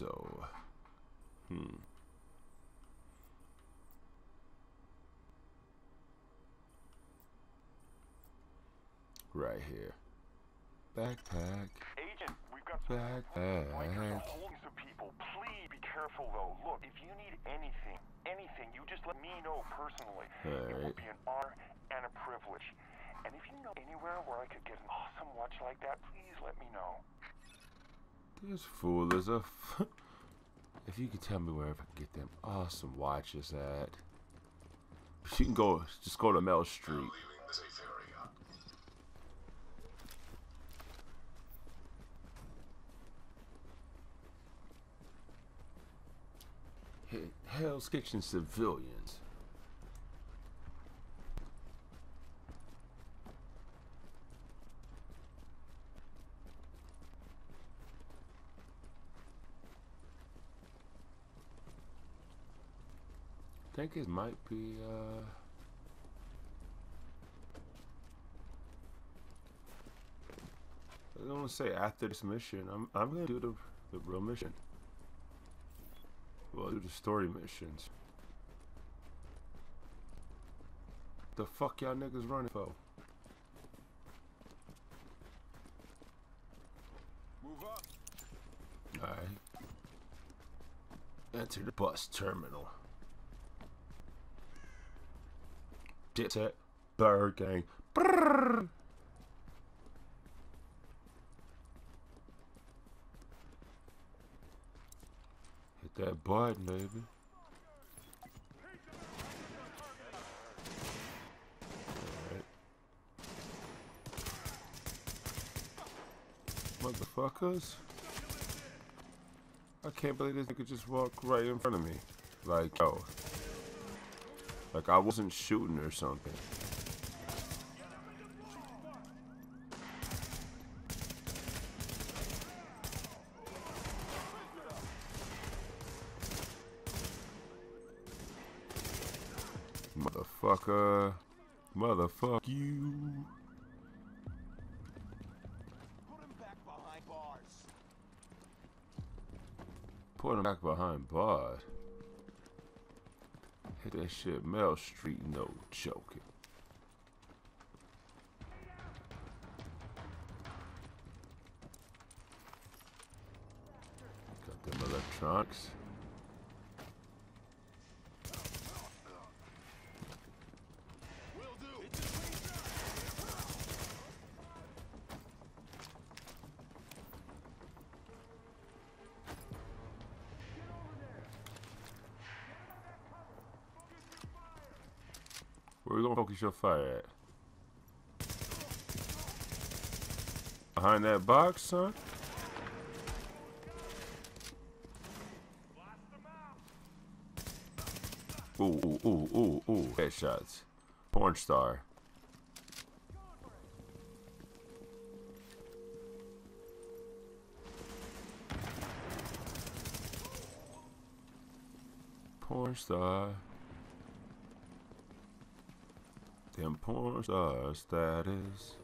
So, hmm. Right here. Backpack. Agent, we've got some Backpack. holding some people. Please be careful though. Look, if you need anything, anything, you just let me know personally. It will be an honor and a privilege. And if you know anywhere where I could get an awesome watch like that, please let me know. This fool is a. F if you could tell me where I can get them awesome watches at. You can go, just go to Mel Street. Hell's Kitchen civilians. Think it might be uh I don't want to say after this mission. I'm I'm gonna do the the real mission. Well, do the story missions. The fuck y'all niggas running for? Move up. Alright. Enter the bus terminal. Dipset. Bird gang. Brrr. Hit that button, baby. Alright. Motherfuckers. I can't believe this nigga just walked right in front of me. Like, yo. Like I wasn't shooting or something. Motherfucker. Motherfuck you. Put him back behind bars. Put him back behind bars. Hit that shit Mel Street, no joking. Got them electronics. Where we gonna focus your fire at? Behind that box, son? Ooh, ooh, ooh, ooh, ooh. Headshots. Porn star. Porn star. Them porn star status.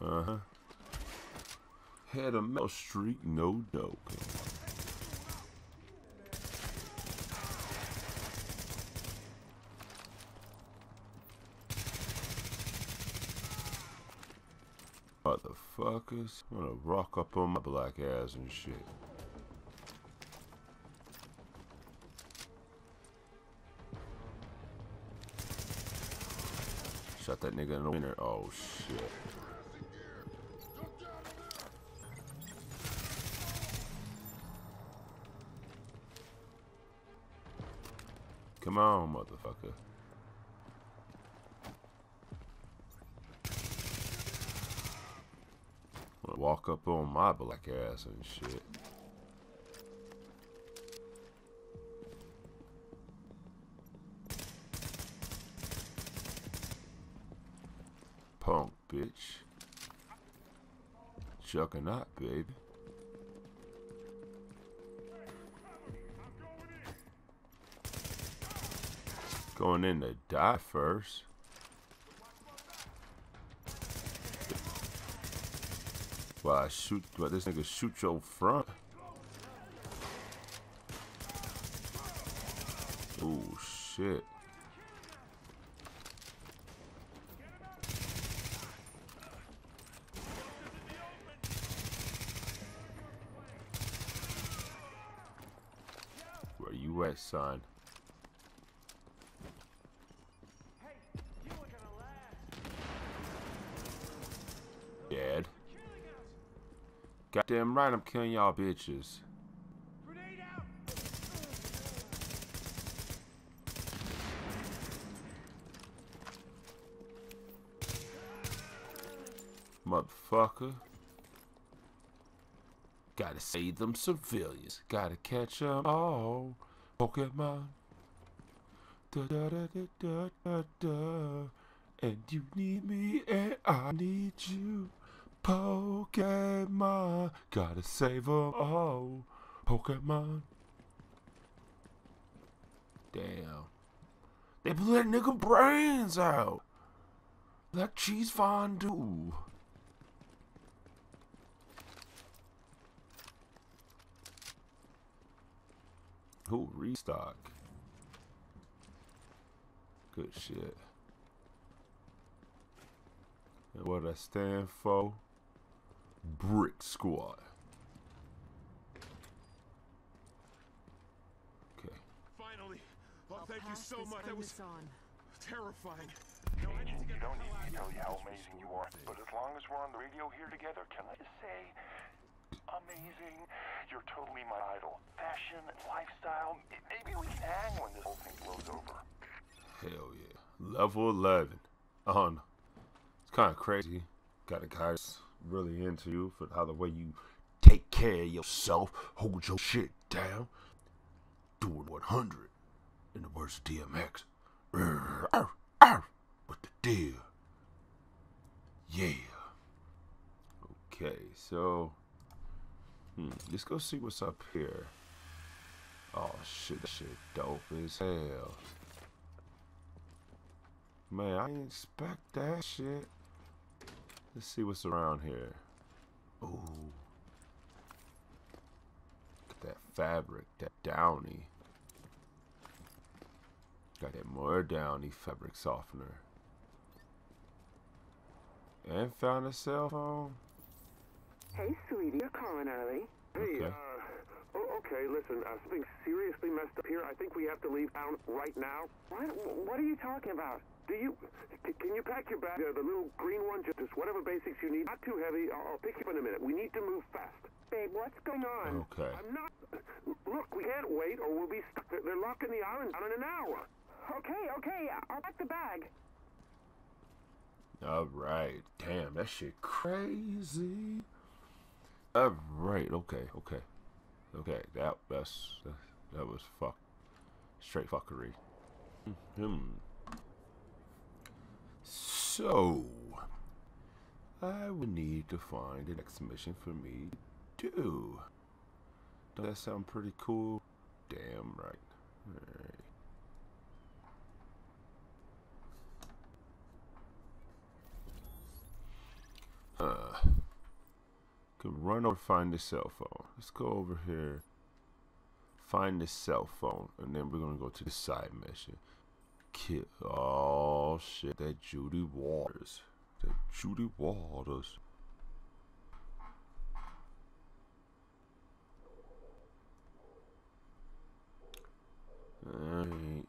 Uh huh. Head of Mel Street, no joking. Motherfuckers, gonna rock up on my black ass and shit. Shot that nigga in the winter. Oh shit. Come on, motherfucker. Walk up on my black ass and shit. fucking not, babe. Going in to die first. Why I shoot? Why this nigga shoot your front? Oh shit. At, son? Dead. Goddamn right, I'm killing y'all bitches. Motherfucker. Gotta save them civilians. Gotta catch them all. Pokemon. Da da da da da da. And you need me and I need you. Pokemon. Gotta save them all. Pokemon. Damn. They blew that nigga brains out. Like cheese fondue. Ooh, restock. Good shit. And what I stand for? Brick Squad. Okay. Finally! Oh, I'll thank you so much. That was onus on. terrifying. Agent, you don't need to tell you how amazing you are. But as long as we're on the radio here together, can I just say, amazing. You're totally my idol. Fashion, lifestyle. Maybe we can hang when this whole thing blows over. Hell yeah. Level 11. Oh no. It's kind of crazy. Got a guy that's really into you for how the way you take care of yourself, hold your shit down. Doing 100 in the words of DMX. With the deal. Yeah. Okay, so. Hmm, let's go see what's up here. Oh shit, that shit dope as hell. Man, I didn't expect that shit. Let's see what's around here. Ooh. Got that fabric, that downy. Got that more downy fabric softener. And found a cell phone. Hey, sweetie, you're calling early. Hey, Okay. uh, okay, listen, uh, something seriously messed up here. I think we have to leave town right now. What? What are you talking about? Do you, can you pack your bag, uh, the little green one, just just whatever basics you need? Not too heavy, I'll, I'll pick you up in a minute. We need to move fast. Babe, what's going on? Okay. I'm not, look, we can't wait or we'll be stuck. They're, they're locking the island down in an hour. Okay, okay, I'll pack the bag. Alright. Damn, that shit crazy. Alright, okay, okay. Okay, that that's that, that was fuck straight fuckery. Hmm. So I would need to find the next mission for me to do. Does that sound pretty cool? Damn right. Alright. Uh, could run or find the cell phone. Let's go over here. Find the cell phone, and then we're gonna go to the side mission. Kill. Oh shit! That Judy Waters. That Judy Waters. Alright.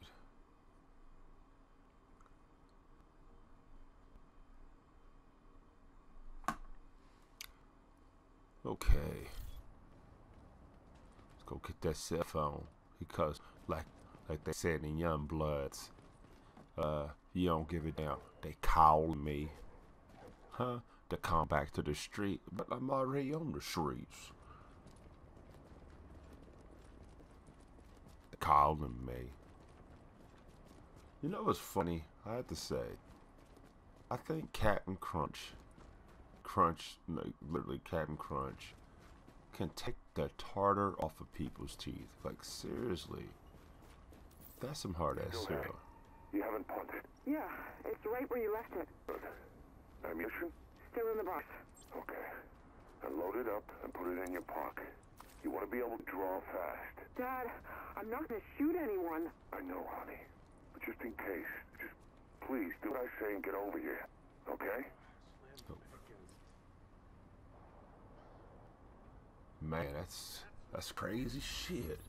Okay. Let's go get that cell phone. Because like like they said in Young Bloods, uh, you don't give it down. They call me. Huh? To come back to the street, but I'm already on the streets. They're calling me. You know what's funny? I have to say, I think Captain Crunch Crunch, like literally Captain Crunch, can take the tartar off of people's teeth. Like seriously, that's some hard ass Still cereal. You haven't punted. Yeah, it's right where you left it. Good. Ammunition? Still in the box. Okay. and load it up and put it in your pocket. You want to be able to draw fast. Dad, I'm not gonna shoot anyone. I know, honey. But just in case, just please do what I say and get over here. Okay? Man, that's that's crazy shit.